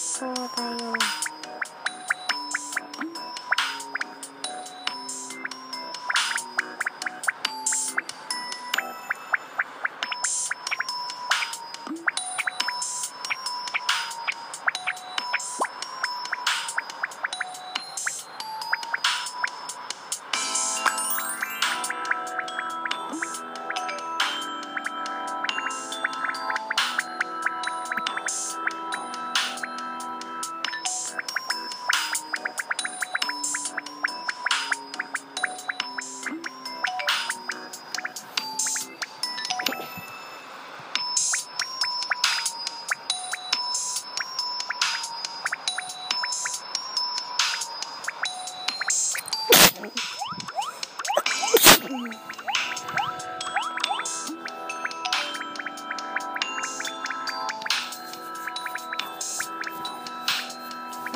Ciao, bye.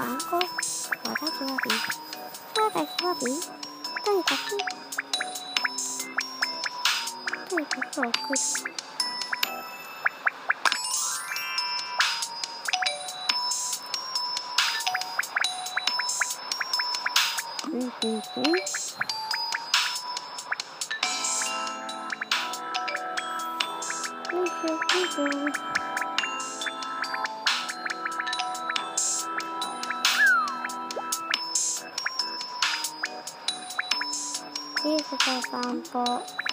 番号和田ジョアビ和田ジョアビとにかくとにかく送るうんうんうんよいしょよいしょチーズと散歩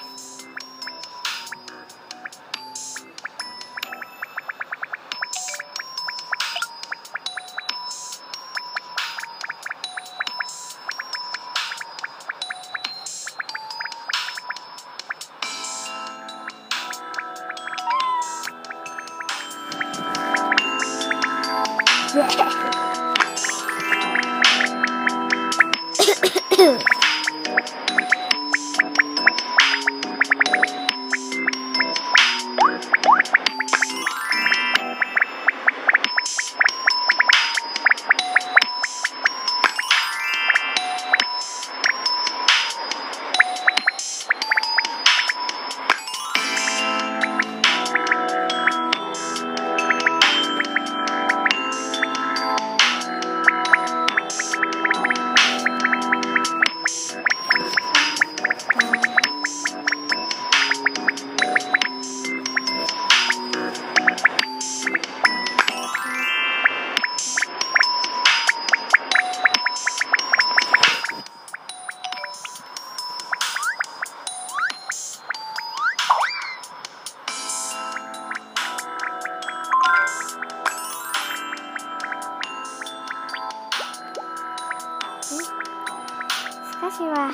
しかしは。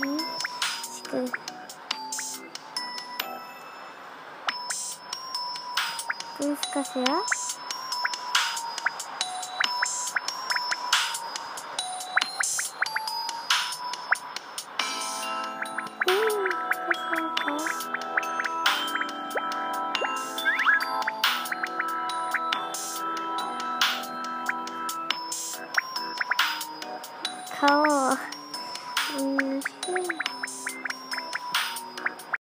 何しくくすかしら顔顔を